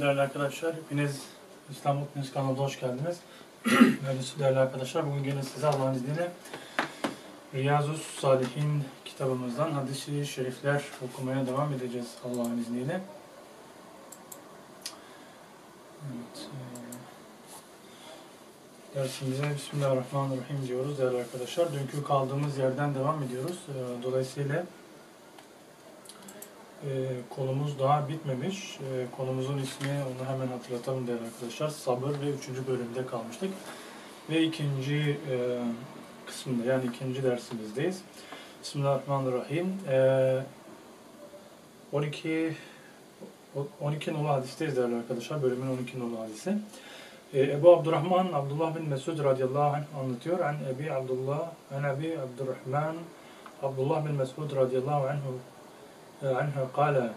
Evet değerli arkadaşlar, hepiniz İslam Mutlu'nuz kanalına hoş geldiniz. Evet değerli arkadaşlar, bugün yine size Allah'ın izniyle Riyazus Salihin kitabımızdan hadis-i şerifler okumaya devam edeceğiz Allah'ın izniyle. Evet, e, dersimize Bismillahirrahmanirrahim diyoruz değerli arkadaşlar. Dünkü kaldığımız yerden devam ediyoruz. E, Dolayısıyla e, konumuz daha bitmemiş. E, konumuzun ismi onu hemen hatırlatalım değerli arkadaşlar. Sabır ve üçüncü bölümde kalmıştık. Ve ikinci e, kısmında yani ikinci dersimizdeyiz. Bismillahirrahmanirrahim. E, 12 12 nolu hadisteyiz değerli arkadaşlar. Bölümün 12 nolu hadisi. E, Ebu Abdurrahman Abdullah bin Mesud radıyallahu anh anlatıyor. An Ebi Abdullah, an Ebi Abdurrahman Abdullah bin Mesud radıyallahu anhu عنها قال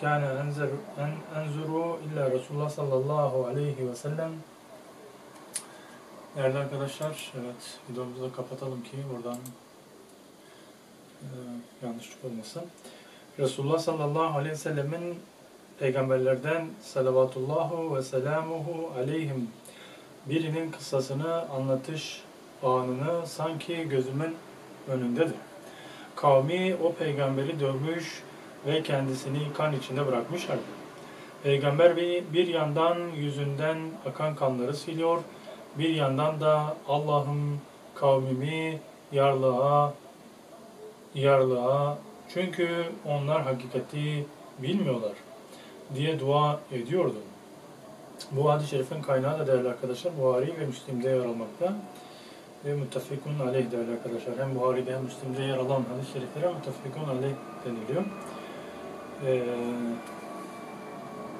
كان أنزر أن أنظر إلا رسول الله صلى الله عليه وسلم Değerli arkadaşlar, evet videomuzu da kapatalım ki buradan e, yanlışlık olmasın. Resulullah sallallahu aleyhi ve sellemin peygamberlerden salavatullahu ve selamuhu aleyhim birinin kıssasını anlatış anını sanki gözümün önündedir. Kavmi o peygamberi dövmüş ve kendisini kan içinde bırakmışlardı. Peygamber bir yandan yüzünden akan kanları siliyor, bir yandan da Allah'ım kavmimi yarlığa, yarlığa çünkü onlar hakikati bilmiyorlar diye dua ediyordu. Bu hadis-i şerifin kaynağı da değerli arkadaşlar Buhari ve Müslim'de yer almakta ve müttefikun aleyh değerli arkadaşlar. Hem Buhari'de hem Müslim'de yer alan hadis-i şeriflere müttefikun aleyh deniliyor. Ee,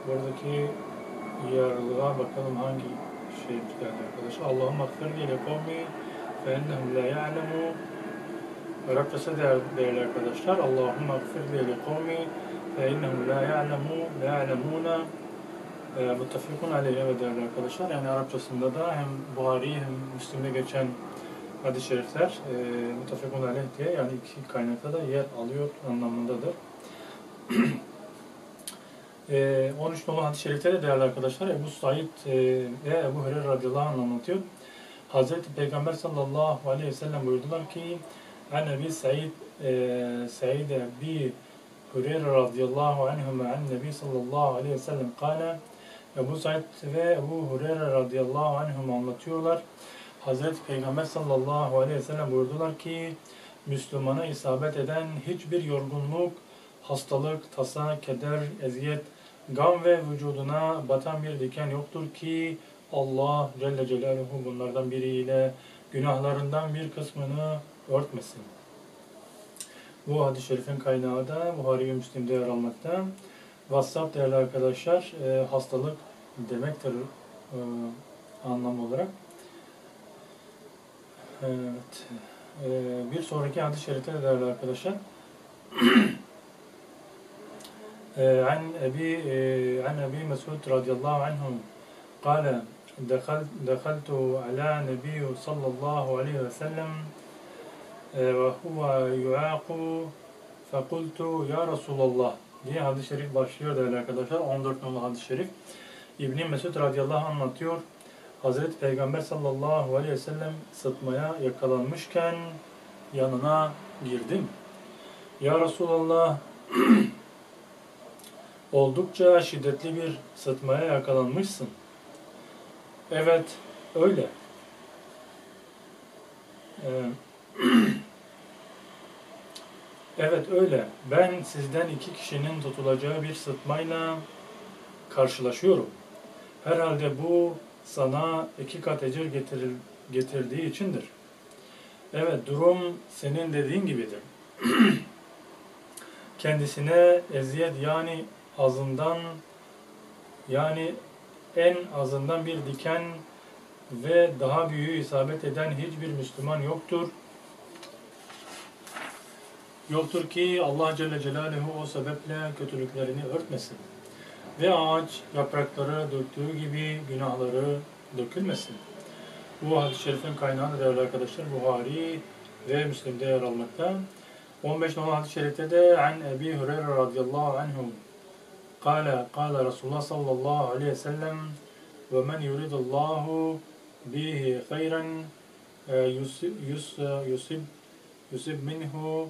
buradaki yarılığa bakalım hangi şey geldi arkadaşlar. Allah'ım akfir ile kavmi fe ennehum la ya'lemu Arapçası değerli, değerli arkadaşlar. Allah'ım akfir ile kavmi fe ennehum la ya'lemu la ya'lemuna e, Muttafikun aleyhi evet değerli arkadaşlar. Yani Arapçasında da hem Buhari hem Müslim'de geçen hadis-i şerifler e, Muttafikun aleyh diye yani iki kaynakta da yer alıyor anlamındadır. 13 numaralı hadis-i şerifte de değerli arkadaşlar Ebu Said ve Ebu Hureyre radıyallahu anh anlatıyor. Hazreti Peygamber sallallahu aleyhi ve sellem buyurdular ki An Ebi Said Said Ebi Hureyre radıyallahu anhuma an Nebi sallallahu aleyhi ve sellem kâle Ebu Said ve Ebu Hureyre radıyallahu anhum anlatıyorlar. Hazreti Peygamber sallallahu aleyhi ve sellem buyurdular ki Müslümana isabet eden hiçbir yorgunluk, hastalık, tasa, keder, eziyet, gam ve vücuduna batan bir diken yoktur ki Allah Celle Celaluhu bunlardan biriyle günahlarından bir kısmını örtmesin. Bu hadis-i şerifin kaynağı da Buhari ve Müslim'de yer almakta. WhatsApp değerli arkadaşlar e, hastalık demektir e, anlam olarak. Evet. E, bir sonraki hadis-i şerifte de değerli arkadaşlar. عن أبي عن أبي مسعود رضي الله عنه قال دخلت دخلت على نبي صلى الله عليه وسلم وهو يعاق فقلت يا رسول الله diye hadis-i şerif başlıyor değerli arkadaşlar. 14 numaralı hadis-i şerif. İbni Mesud radıyallahu anh anlatıyor. Hazreti Peygamber sallallahu aleyhi ve sellem sıtmaya yakalanmışken yanına girdim. Ya Resulallah oldukça şiddetli bir sıtmaya yakalanmışsın. Evet, öyle. Ee, evet öyle. Ben sizden iki kişinin tutulacağı bir sıtmayla karşılaşıyorum. Herhalde bu sana iki kat ecir getiril, getirdiği içindir. Evet durum senin dediğin gibidir. Kendisine eziyet yani azından yani en azından bir diken ve daha büyüğü isabet eden hiçbir Müslüman yoktur. Yoktur ki Allah Celle Celaluhu o sebeple kötülüklerini örtmesin. Ve ağaç yaprakları döktüğü gibi günahları dökülmesin. Bu hadis-i şerifin kaynağı değerli arkadaşlar Buhari ve Müslim'de yer almakta. 15 numaralı hadis-i şerifte de an Ebi Hureyre radıyallahu anhu Kale, kale Resulullah sallallahu aleyhi ve sellem ve men yuridullahu bihi hayran yusib yusib minhu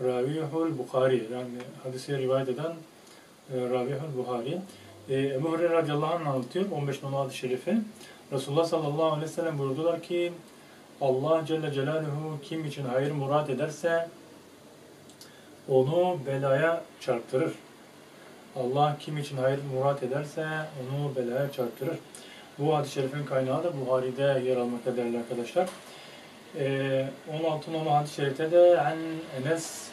Ravihul Bukhari yani hadisi rivayet eden Ravihul Bukhari e, Ebu Hureyre radıyallahu anh anlatıyor 15 numaralı şerifi. Resulullah sallallahu aleyhi ve sellem buyurdular ki Allah Celle Celaluhu kim için hayır murat ederse onu belaya çarptırır. Allah kim için hayır murat ederse onu belaya çarptırır. Bu hadis-i şerifin kaynağı da Buhari'de yer almakta değerli arkadaşlar. Ee, 16 numaralı hadis-i şerifte de an Enes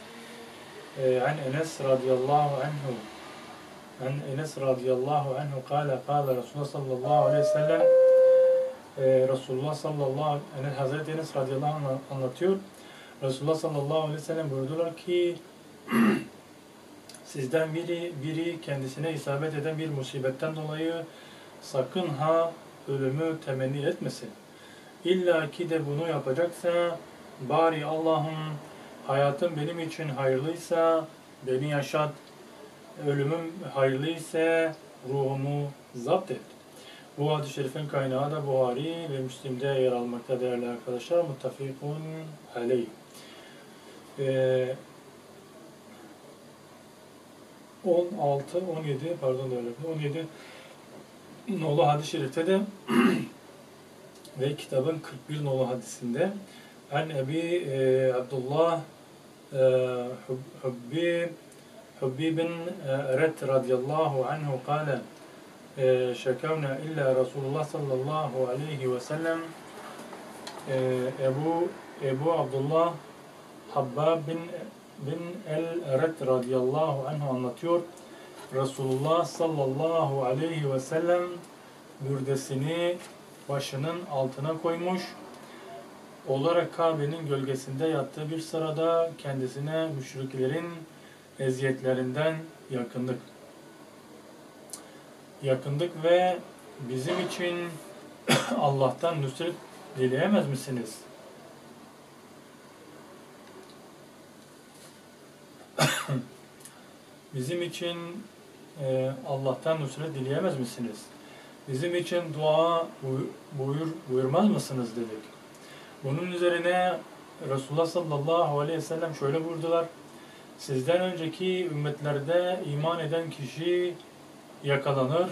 e, an Enes radıyallahu anhu an Enes radıyallahu anhu kâle kâle Resulullah sallallahu aleyhi ve sellem e, Resulullah sallallahu aleyhi Hazreti Enes radıyallahu anh anlatıyor. Resulullah sallallahu aleyhi ve sellem buyurdular ki sizden biri biri kendisine isabet eden bir musibetten dolayı sakın ha ölümü temenni etmesin. İlla ki de bunu yapacaksa bari Allah'ım hayatım benim için hayırlıysa beni yaşat, ölümüm hayırlıysa ruhumu zapt et. Bu hadis-i şerifin kaynağı da Buhari ve Müslim'de yer almakta değerli arkadaşlar. Muttafikun aleyh. Ee, 16, 17 pardon öyle 17 nolu hadis-i şerifte de ve kitabın 41 nolu hadisinde en Ebi e, Abdullah e, Hubbi Hubbi bin Eret radıyallahu anhu kâle şekavna illa Resulullah sallallahu aleyhi ve sellem Ebu Ebu Abdullah Habbab bin bin el-Eret radıyallahu anh anlatıyor. Resulullah sallallahu aleyhi ve sellem mürdesini başının altına koymuş. Olarak Kabe'nin gölgesinde yattığı bir sırada kendisine müşriklerin eziyetlerinden yakındık. Yakındık ve bizim için Allah'tan nusret dileyemez misiniz? Bizim için e, Allah'tan nusret dileyemez misiniz? Bizim için dua buyur, buyurmaz mısınız dedik. Bunun üzerine Resulullah sallallahu aleyhi ve sellem şöyle buyurdular. Sizden önceki ümmetlerde iman eden kişi yakalanır,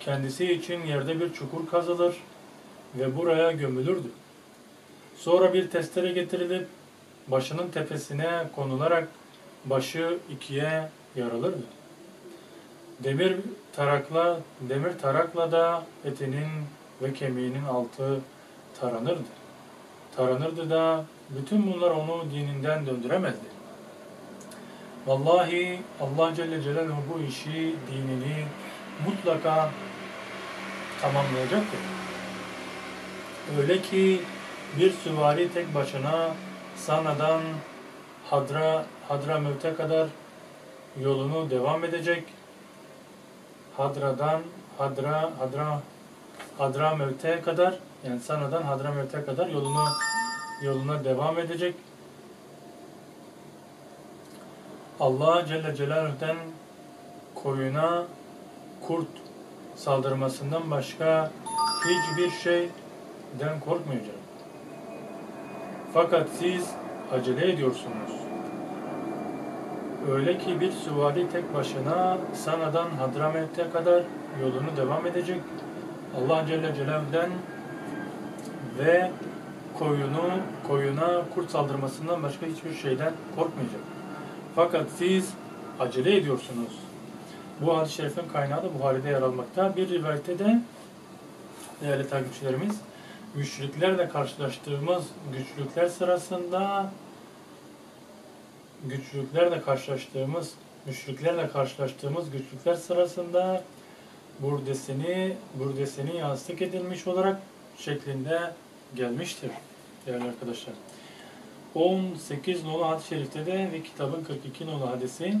kendisi için yerde bir çukur kazılır ve buraya gömülürdü. Sonra bir testere getirilip başının tepesine konularak başı ikiye yarılırdı. Demir tarakla, demir tarakla da etinin ve kemiğinin altı taranırdı. Taranırdı da bütün bunlar onu dininden döndüremezdi. Vallahi Allah Celle Celaluhu bu işi, dinini mutlaka tamamlayacaktır. Öyle ki bir süvari tek başına Sana'dan Hadra, Hadramevt'e kadar yolunu devam edecek. Hadra'dan Hadra, Hadra, Hadramevt'e kadar yani Sana'dan Hadramevt'e kadar yolunu yoluna devam edecek. Allah Celle Celaluhu'dan koyuna kurt saldırmasından başka hiçbir şeyden korkmayacak. Fakat siz acele ediyorsunuz. Öyle ki bir süvari tek başına Sana'dan Hadramet'e kadar yolunu devam edecek. Allah Celle Celaluhu'dan ve koyunu, koyuna kurt saldırmasından başka hiçbir şeyden korkmayacak. Fakat siz acele ediyorsunuz. Bu hadis-i şerifin kaynağı da Buhari'de yer almakta. Bir rivayette de değerli takipçilerimiz müşriklerle karşılaştığımız güçlükler sırasında güçlüklerle karşılaştığımız müşriklerle karşılaştığımız güçlükler sırasında burdesini burdesini yastık edilmiş olarak şeklinde gelmiştir değerli arkadaşlar. 18 nolu hadis-i şerifte de ve kitabın 42 nolu hadisi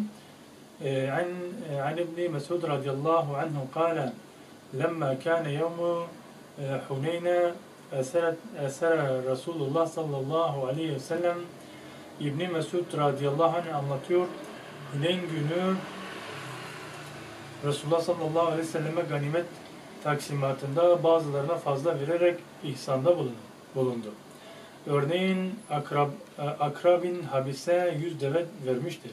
عن عن ابن مسعود رضي الله عنه قال لما كان يوم حنين أسر أسر رسول الله صلى الله عليه وسلم İbn Mesud radıyallahu anh anlatıyor. Huneyn günü Resulullah sallallahu aleyhi ve selleme ganimet taksimatında bazılarına fazla vererek ihsanda bulundu. Örneğin Akrab, Akra bin Habis'e yüz deve vermişti.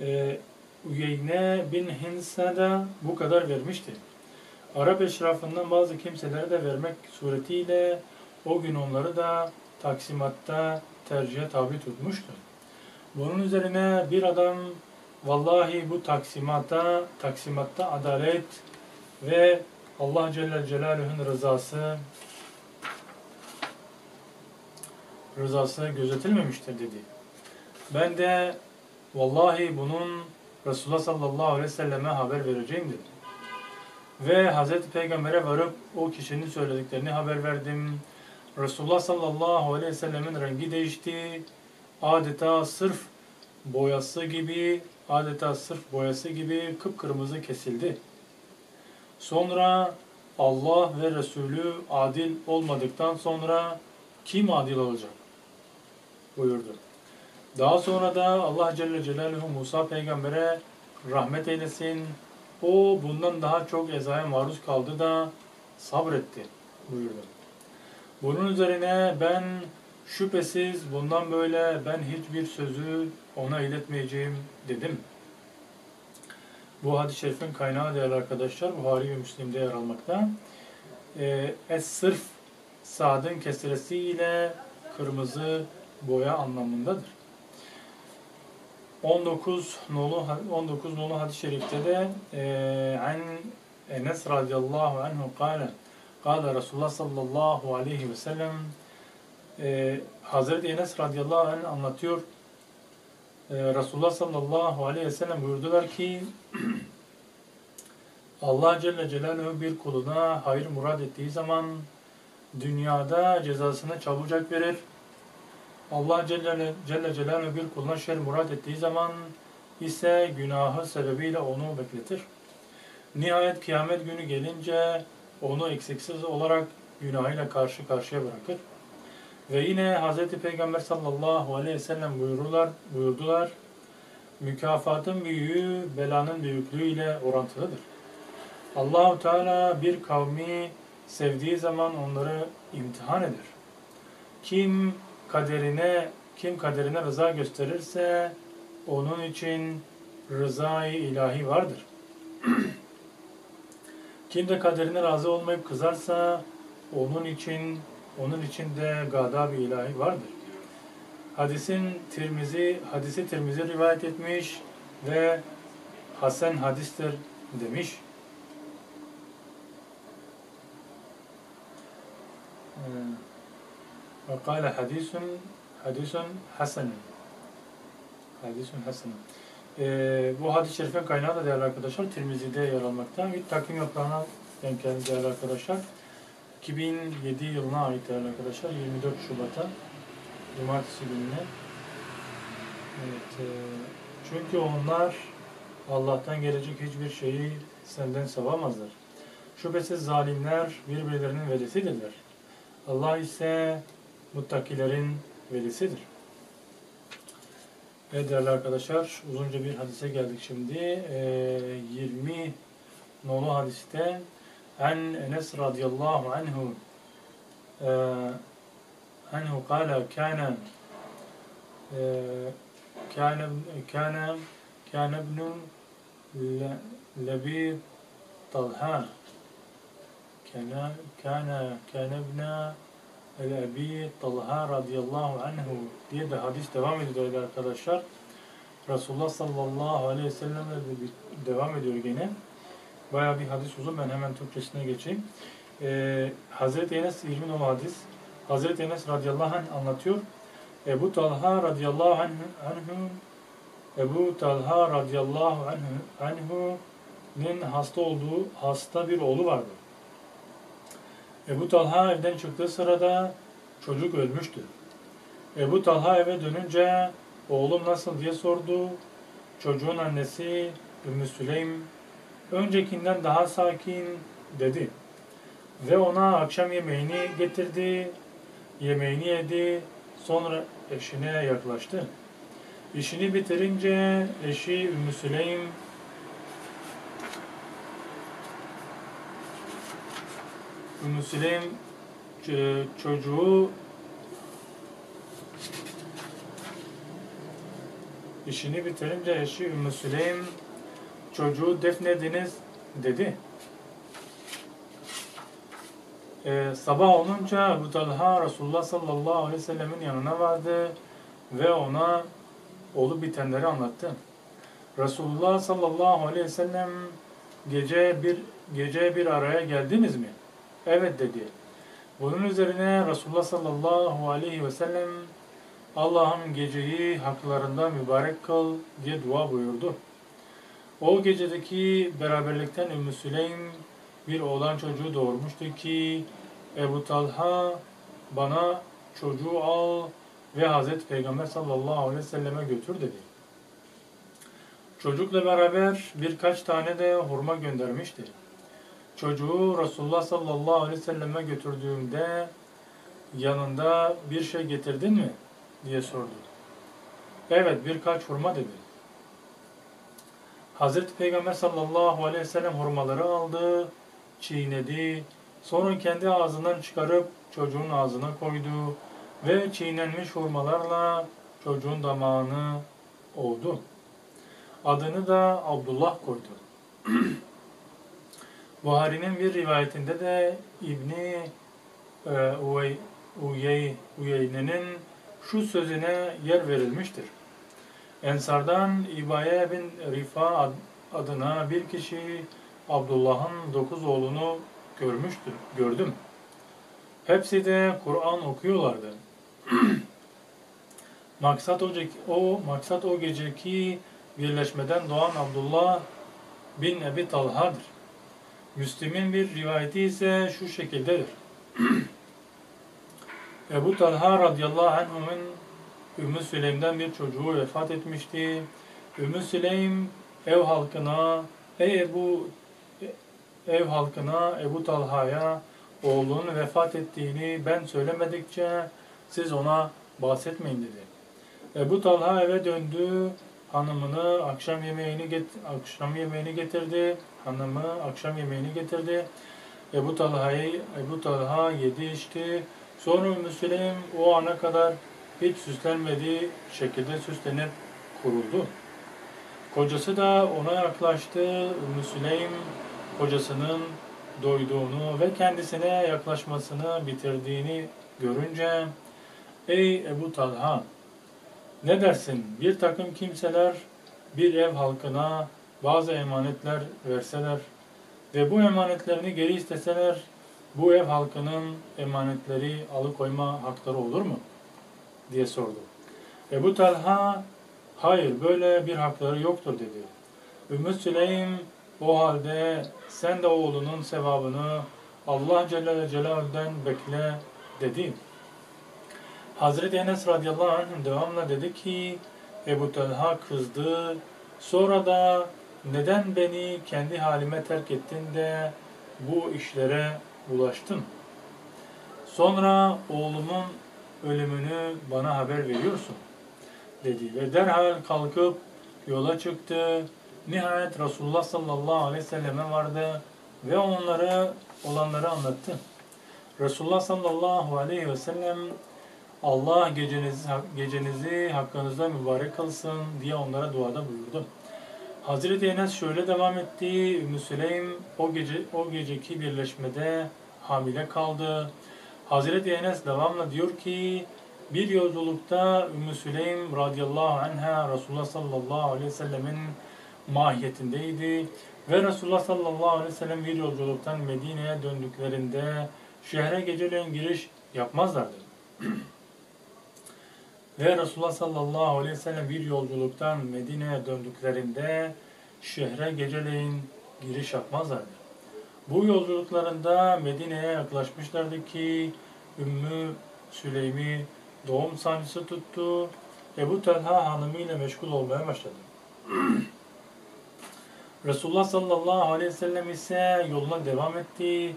Ee, bin Hins'e de bu kadar vermişti. Arap eşrafından bazı kimselere de vermek suretiyle o gün onları da taksimatta tercihe tabi tutmuştu. Bunun üzerine bir adam vallahi bu taksimata, taksimatta adalet ve Allah Celle Celaluhu'nun rızası rızası gözetilmemiştir dedi. Ben de vallahi bunun Resulullah sallallahu aleyhi ve selleme haber vereceğim dedi. Ve Hazreti Peygamber'e varıp o kişinin söylediklerini haber verdim. Resulullah sallallahu aleyhi ve sellemin rengi değişti. Adeta sırf boyası gibi, adeta sırf boyası gibi kıpkırmızı kesildi. Sonra Allah ve Resulü adil olmadıktan sonra kim adil olacak? buyurdu. Daha sonra da Allah Celle Celaluhu Musa peygambere rahmet eylesin. O bundan daha çok ezaya maruz kaldı da sabretti buyurdu. Bunun üzerine ben şüphesiz bundan böyle ben hiçbir sözü ona iletmeyeceğim dedim. Bu hadis-i şerifin kaynağı değerli arkadaşlar Buhari ve Müslim'de yer almakta. Ee, es sırf Sad'ın kesresiyle kırmızı boya anlamındadır. 19 nolu 19 nolu hadis-i şerifte de e, an Enes radıyallahu anhu kâle kâle Resulullah sallallahu aleyhi ve sellem e, Hazreti Enes radıyallahu anh anlatıyor. E, Resulullah sallallahu aleyhi ve sellem buyurdular ki Allah Celle Celaluhu bir kuluna hayır murad ettiği zaman dünyada cezasını çabucak verir Allah Celle, Celle Celaluhu bir kuluna şer murat ettiği zaman ise günahı sebebiyle onu bekletir. Nihayet kıyamet günü gelince onu eksiksiz olarak günahıyla karşı karşıya bırakır. Ve yine Hz. Peygamber sallallahu aleyhi ve sellem buyururlar, buyurdular. Mükafatın büyüğü belanın büyüklüğüyle orantılıdır. Allahu Teala bir kavmi sevdiği zaman onları imtihan eder. Kim kaderine kim kaderine rıza gösterirse onun için rızayı ilahi vardır. kim de kaderine razı olmayıp kızarsa onun için onun için de gadab ilahi vardır. Hadisin Tirmizi hadisi Tirmizi rivayet etmiş ve Hasan hadistir demiş. Ee, ve kâle hadisun hadisun hasen. Hadisun hasen. Ee, bu hadis-i şerifin kaynağı da değerli arkadaşlar Tirmizi'de yer almakta. Bir takvim yaprağına denk geldi değerli arkadaşlar. 2007 yılına ait değerli arkadaşlar. 24 Şubat'a Cumartesi gününe. Evet, e, çünkü onlar Allah'tan gelecek hiçbir şeyi senden savamazlar. Şüphesiz zalimler birbirlerinin velisidirler. Allah ise muttakilerin velisidir. Evet değerli arkadaşlar uzunca bir hadise geldik şimdi. Ee, 20 nolu hadiste en Enes radıyallahu anhu e, anhu kâle kâne kâne kâne kâne ibnun lebi talha kâne kâne kâne ibne El-Ebi Talha radıyallahu anhu diye de hadis devam ediyor arkadaşlar. Resulullah sallallahu aleyhi ve sellem de devam ediyor gene. Bayağı bir hadis uzun. Ben hemen Türkçesine geçeyim. Ee, Hazreti Enes 20 numaralı hadis. Hazreti Enes radıyallahu anh anlatıyor. Ebu Talha radıyallahu anh, anhu Ebu Talha radıyallahu anhu anhu'nun hasta olduğu hasta bir oğlu vardı. Ebu Talha evden çıktığı sırada çocuk ölmüştü. Ebu Talha eve dönünce oğlum nasıl diye sordu. Çocuğun annesi Ümmü Süleym öncekinden daha sakin dedi. Ve ona akşam yemeğini getirdi. Yemeğini yedi. Sonra eşine yaklaştı. İşini bitirince eşi Ümmü Süleym Ümmü Süleym ç- çocuğu işini bitirince eşi Ümmü Süleym çocuğu defnediniz dedi. Ee, sabah olunca Ebu Talha Resulullah sallallahu aleyhi ve sellemin yanına vardı ve ona olup bitenleri anlattı. Resulullah sallallahu aleyhi ve sellem gece bir gece bir araya geldiniz mi? Evet dedi. Bunun üzerine Resulullah sallallahu aleyhi ve sellem Allah'ım geceyi haklarında mübarek kıl diye dua buyurdu. O gecedeki beraberlikten Ümmü Süleym bir oğlan çocuğu doğurmuştu ki Ebu Talha bana çocuğu al ve Hazreti Peygamber sallallahu aleyhi ve selleme götür dedi. Çocukla beraber birkaç tane de hurma göndermişti. Çocuğu Resulullah sallallahu aleyhi ve selleme götürdüğümde yanında bir şey getirdin mi? diye sordu. Evet birkaç hurma dedi. Hazreti Peygamber sallallahu aleyhi ve sellem hurmaları aldı, çiğnedi, sonra kendi ağzından çıkarıp çocuğun ağzına koydu ve çiğnenmiş hurmalarla çocuğun damağını ovdu. Adını da Abdullah koydu. Buhari'nin bir rivayetinde de İbni e, şu sözüne yer verilmiştir. Ensardan İbaye bin Rifa ad- adına bir kişi Abdullah'ın dokuz oğlunu görmüştür, gördüm. Hepsi de Kur'an okuyorlardı. maksat o, o maksat o geceki birleşmeden doğan Abdullah bin Ebi Talha'dır. Müslim'in bir rivayeti ise şu şekildedir. Ebu Talha radıyallahu anh'ın Ümmü Süleym'den bir çocuğu vefat etmişti. Ümmü Süleym ev halkına, ey Ebu ev halkına Ebu Talha'ya oğlunun vefat ettiğini ben söylemedikçe siz ona bahsetmeyin dedi. Ebu Talha eve döndü, hanımını akşam yemeğini get akşam yemeğini getirdi. Hanımı akşam yemeğini getirdi. Ebu Talha'yı Ebu Talha yedi içti. Sonra Ümmü Süleym o ana kadar hiç süslenmediği şekilde süslenip kuruldu. Kocası da ona yaklaştı. Ümmü Süleym kocasının doyduğunu ve kendisine yaklaşmasını bitirdiğini görünce Ey Ebu Talha ne dersin bir takım kimseler bir ev halkına bazı emanetler verseler ve bu emanetlerini geri isteseler bu ev halkının emanetleri alıkoyma hakları olur mu? diye sordu. Ebu Talha hayır böyle bir hakları yoktur dedi. Ümmü Süleym o halde sen de oğlunun sevabını Allah Celle Celaluhu'dan bekle dedi. Hazreti Enes radıyallahu anh devamla dedi ki Ebu Talha kızdı. Sonra da neden beni kendi halime terk ettin de bu işlere ulaştın? Sonra oğlumun ölümünü bana haber veriyorsun dedi ve derhal kalkıp yola çıktı. Nihayet Resulullah sallallahu aleyhi ve selleme vardı ve onlara olanları anlattı. Resulullah sallallahu aleyhi ve sellem Allah gecenizi, gecenizi hakkınızda mübarek kılsın diye onlara duada buyurdu. Hazreti Enes şöyle devam etti. Ümmü Süleym o gece o geceki birleşmede hamile kaldı. Hazreti Enes devamla diyor ki bir yolculukta Ümmü Süleym radıyallahu anha Resulullah sallallahu aleyhi ve sellemin mahiyetindeydi. Ve Resulullah sallallahu aleyhi ve sellem bir yolculuktan Medine'ye döndüklerinde şehre geceleyin giriş yapmazlardı. Ve Resulullah sallallahu aleyhi ve sellem bir yolculuktan Medine'ye döndüklerinde şehre geceleyin giriş yapmazlardı. Bu yolculuklarında Medine'ye yaklaşmışlardı ki Ümmü Süleym'i doğum sancısı tuttu. Ebu Talha hanımıyla meşgul olmaya başladı. Resulullah sallallahu aleyhi ve sellem ise yoluna devam etti.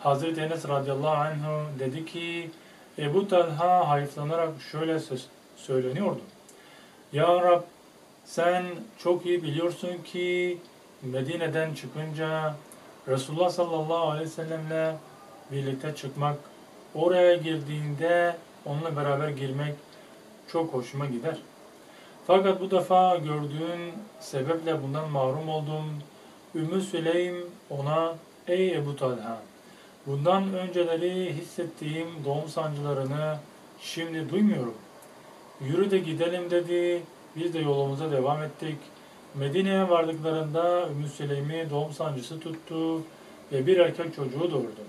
Hazreti Enes radıyallahu anh dedi ki Ebu Talha hayıflanarak şöyle söz söyleniyordu. Ya Rab sen çok iyi biliyorsun ki Medine'den çıkınca Resulullah sallallahu aleyhi ve sellemle birlikte çıkmak, oraya girdiğinde onunla beraber girmek çok hoşuma gider. Fakat bu defa gördüğün sebeple bundan mahrum oldum. Ümmü Süleym ona, ey Ebu Talha, bundan önceleri hissettiğim doğum sancılarını şimdi duymuyorum. Yürü de gidelim dedi. Biz de yolumuza devam ettik. Medine'ye vardıklarında Ümmü Süleym'i doğum sancısı tuttu ve bir erkek çocuğu doğurdu.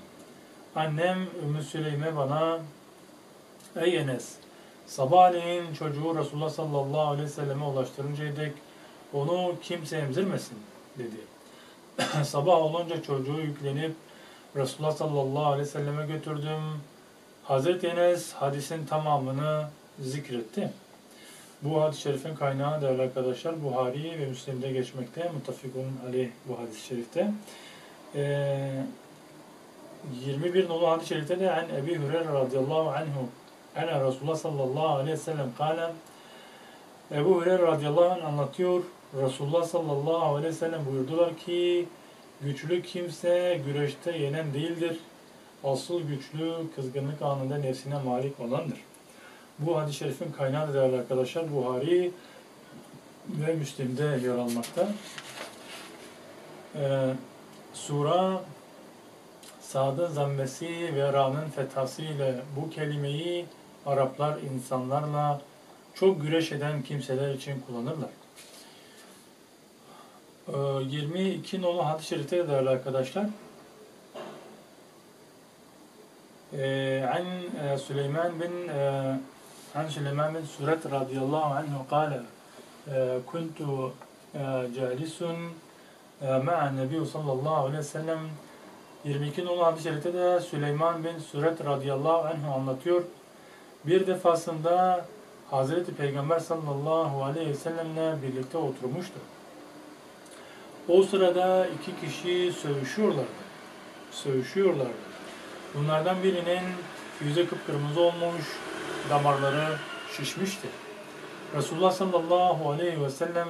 Annem Ümmü Süleym'e bana Ey Enes! Sabahleyin çocuğu Resulullah sallallahu aleyhi ve selleme ulaştırıncaya dek onu kimse emzirmesin dedi. Sabah olunca çocuğu yüklenip Resulullah sallallahu aleyhi ve selleme götürdüm. Hazreti Enes hadisin tamamını zikretti. Bu hadis-i şerifin kaynağı değerli arkadaşlar Buhari ve Müslim'de geçmekte. Muttafikun aleyh bu hadis-i şerifte. Ee, 21 nolu hadis-i şerifte de en Ebi Hureyre radıyallahu anhu Ene Resulullah sallallahu aleyhi ve sellem kâle Ebu Hureyre radıyallahu anh anlatıyor. Resulullah sallallahu aleyhi ve sellem buyurdular ki güçlü kimse güreşte yenen değildir. Asıl güçlü kızgınlık anında nefsine malik olandır. Bu hadis-i şerifin kaynağı değerli arkadaşlar Buhari ve Müslim'de yer almakta. Ee, sura Sad'ın zammesi ve Ra'nın fethası ile bu kelimeyi Araplar insanlarla çok güreş eden kimseler için kullanırlar. Ee, 22 nolu hadis-i şerifte değerli arkadaşlar. Ee, an e, Süleyman bin e, عن سليمان بن سورة رضي الله عنه قال آه، كنت آه، جالس آه، مع النبي صلى الله عليه وسلم 22 nolu hadis-i şerifte de Süleyman bin Süret radıyallahu anh anlatıyor. Bir defasında Hazreti Peygamber sallallahu aleyhi ve sellemle birlikte oturmuştu. O sırada iki kişi sövüşüyorlardı. Sövüşüyorlardı. Bunlardan birinin yüzü kıpkırmızı olmuş, damarları şişmişti. Resulullah sallallahu aleyhi ve sellem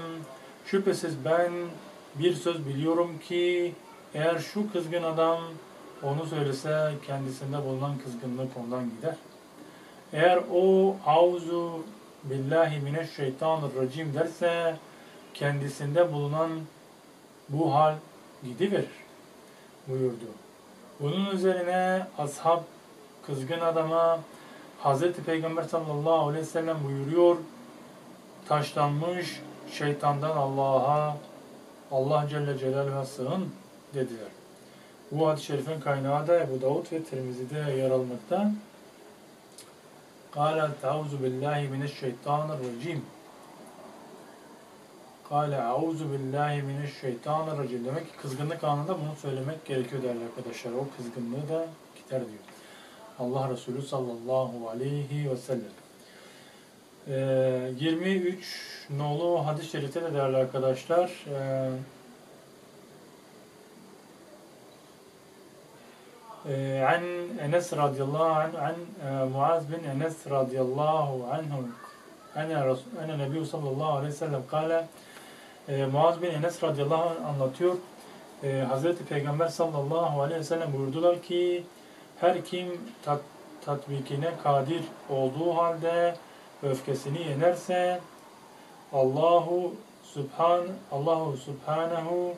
şüphesiz ben bir söz biliyorum ki eğer şu kızgın adam onu söylese kendisinde bulunan kızgınlık ondan gider. Eğer o auzu billahi mineşşeytanirracim derse kendisinde bulunan bu hal gidiverir buyurdu. Bunun üzerine ashab kızgın adama Hazreti Peygamber sallallahu aleyhi ve sellem buyuruyor taşlanmış şeytandan Allah'a Allah Celle Celaluhu'ya sığın dediler. Bu hadis-i şerifin kaynağı da Ebu Davud ve Tirmizi'de yer almakta. قال تعوذ بالله من الشيطان الرجيم Kale auzu billahi mineşşeytanirracim. Demek ki kızgınlık anında bunu söylemek gerekiyor değerli arkadaşlar. O kızgınlığı da gider diyor. Allah Resulü sallallahu aleyhi ve sellem. Ee, 23 nolu hadis-i şerifte de değerli arkadaşlar e, e, an Enes radıyallahu anh an e, Muaz bin Enes radıyallahu anhu ene, Resul- ene Nebi sallallahu aleyhi ve sellem kale e, Muaz bin Enes radıyallahu anh anlatıyor e, Hazreti Peygamber sallallahu aleyhi ve sellem buyurdular ki her kim tat, tatbikine kadir olduğu halde öfkesini yenerse Allahu Subhan Allahu Subhanahu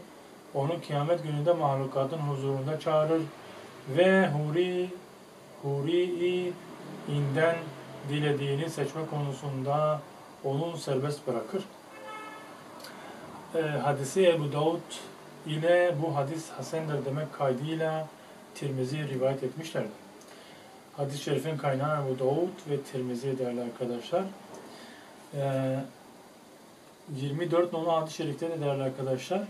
onu kıyamet gününde mahlukatın huzurunda çağırır ve huri huri'i inden dilediğini seçme konusunda onu serbest bırakır. E, hadisi Ebu Davud ile bu hadis Hasendir demek kaydıyla Tirmizi rivayet etmişlerdir. Hadis-i şerifin kaynağı Ebu Davud ve Tirmizi değerli arkadaşlar. Ee, 24 nolu hadis-i şerifte de değerli arkadaşlar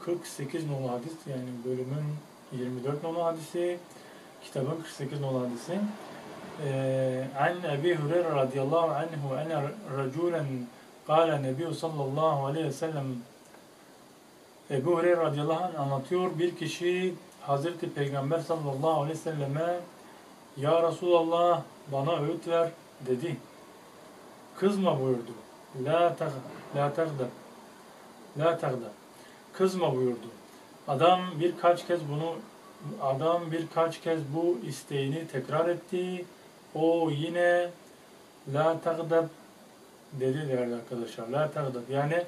48 nolu hadis yani bölümün 24 nolu hadisi kitabın 48 nolu hadisi an Ebi Hureyre radıyallahu anhu ene raculen kâle nebiyyü sallallahu aleyhi ve sellem Ebu Hureyre radıyallahu anh anlatıyor bir kişi Hazreti Peygamber sallallahu aleyhi ve selleme Ya Resulallah bana öğüt ver dedi. Kızma buyurdu. La tag la tagda. La tagda. Kızma buyurdu. Adam birkaç kez bunu adam birkaç kez bu isteğini tekrar etti. O yine la tagdab dedi değerli arkadaşlar. La tagdab. Yani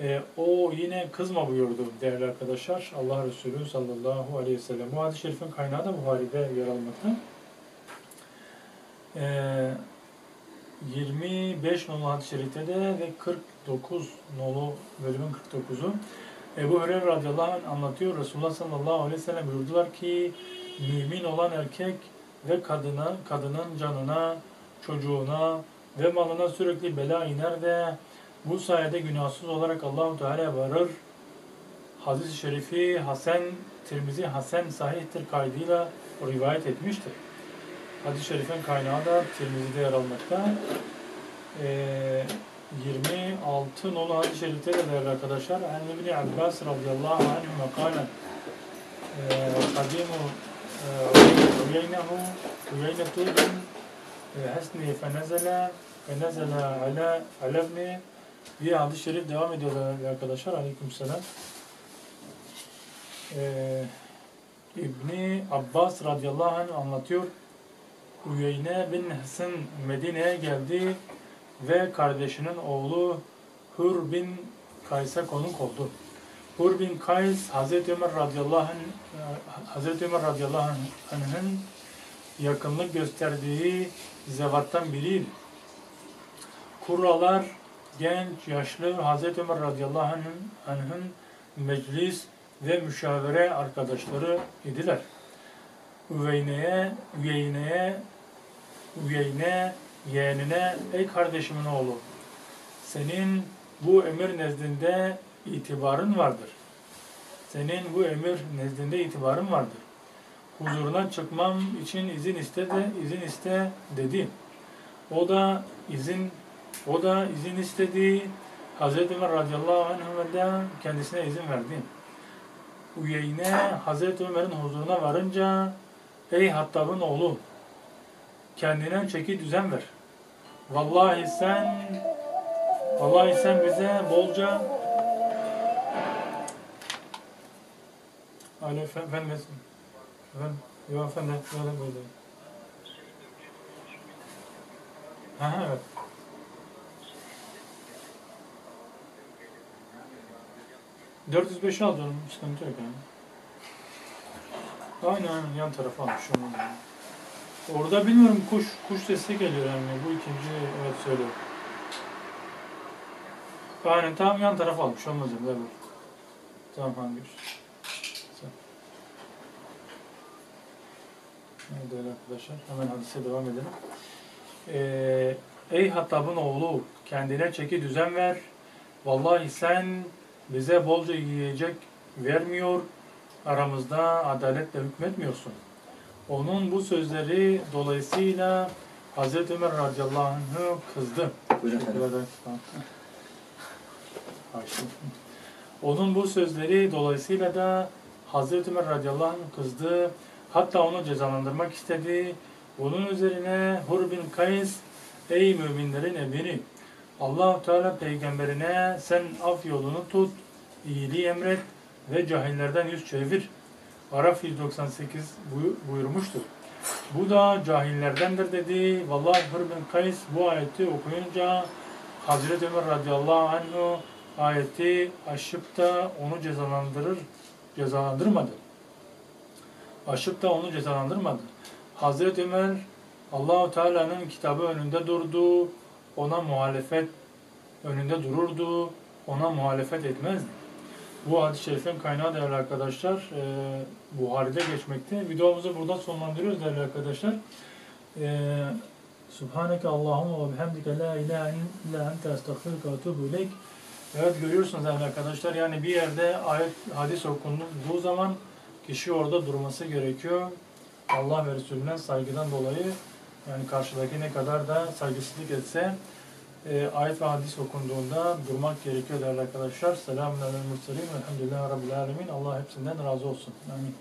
e, o yine kızma buyurdu değerli arkadaşlar. Allah Resulü sallallahu aleyhi ve sellem. Bu hadis-i şerifin kaynağı da Buhari'de yer almakta. E, 25 nolu hadis-i şerifte de ve 49 nolu bölümün 49'u Ebu Hureyre radıyallahu anh anlatıyor. Resulullah sallallahu aleyhi ve sellem buyurdular ki mümin olan erkek ve kadına, kadının canına, çocuğuna ve malına sürekli bela iner ve bu sayede günahsız olarak Allahu Teala varır. Hadis-i şerifi Hasan Tirmizi Hasan sahihtir kaydıyla rivayet etmiştir. Hadis-i şerifin kaynağı da Tirmizi'de yer almakta. Ee, 26 nolu hadis-i şerifte de değerli arkadaşlar. En İbni Abbas radıyallahu anh ve kâle kadimu uyeynehu uyeynetu bin hasni fenezele fenezele ala alevni diye hadis-i şerif devam ediyor değerli arkadaşlar. Aleykümselam. Ee, İbni Abbas radıyallahu anh anlatıyor. Uyeyne bin Hasan Medine'ye geldi ve kardeşinin oğlu Hur bin Kays'a konuk oldu. Hur bin Kays Hazreti Ömer radıyallahu anh Hazreti Ömer radıyallahu anh'ın yakınlık gösterdiği zevattan biriydi. Kurralar genç, yaşlı Hazreti Ömer radıyallahu anh'ın anh'ın meclis ve müşavere arkadaşları idiler. Üveyne'ye, Üveyne'ye, Üveyne yeğenine, ey kardeşimin oğlu, senin bu emir nezdinde itibarın vardır. Senin bu emir nezdinde itibarın vardır. Huzuruna çıkmam için izin iste de izin iste dedi. O da izin o da izin istedi. Hazreti Ömer radıyallahu anh de kendisine izin verdi. Uyeyne Hazreti Ömer'in huzuruna varınca ey Hattab'ın oğlu kendine çeki düzen ver. Vallahi sen vallahi sen bize bolca Alo efendim, efendim, efendim, efendim. Ha ha, evet. Dört yüz beşi alıyorum, sıkıntı yok yani. Aynen aynen yan tarafa almış onu. Orada bilmiyorum kuş kuş sesi geliyor yani bu ikinci evet söylüyor. Aynen tam yan tarafa almış olmaz evet. Tamam hangi Evet değerli arkadaşlar hemen hadise devam edelim. Ee, ey Hattab'ın oğlu kendine çeki düzen ver. Vallahi sen bize bolca yiyecek vermiyor. Aramızda adaletle hükmetmiyorsun. Onun bu sözleri dolayısıyla Hazreti Ömer radıyallahu anh'ı kızdı. Buyurun efendim. Onun bu sözleri dolayısıyla da Hazreti Ömer radıyallahu anh kızdı. Hatta onu cezalandırmak istedi. Bunun üzerine Hur bin Kays, ey müminlerin emiri, allah Teala peygamberine sen af yolunu tut, iyiliği emret ve cahillerden yüz çevir. Araf 198 buy- buyurmuştur. Bu da cahillerdendir dedi. Vallahi Hır bin Kays bu ayeti okuyunca Hazreti Ömer radıyallahu anh ayeti aşıp da onu cezalandırır, cezalandırmadı. Aşıp da onu cezalandırmadı. Hazreti Ömer Allahu Teala'nın kitabı önünde durdu. Ona muhalefet önünde dururdu. Ona muhalefet etmezdi. Bu hadis-i şerifin kaynağı değerli arkadaşlar e, Buhari'de geçmekte. Videomuzu burada sonlandırıyoruz değerli arkadaşlar. E, Subhaneke Allahumma ve bihamdike la ilahe illa ente estağfiruke ve etûbü ileyk. Evet görüyorsunuz değerli arkadaşlar yani bir yerde ayet hadis okunduğu zaman kişi orada durması gerekiyor. Allah ve Resulüne saygıdan dolayı yani karşıdaki ne kadar da saygısızlık etse e, ayet ve hadis okunduğunda durmak gerekiyor değerli arkadaşlar. Selamun aleyhi ve. Elhamdülillahi Rabbil alemin. Allah hepsinden razı olsun. Amin.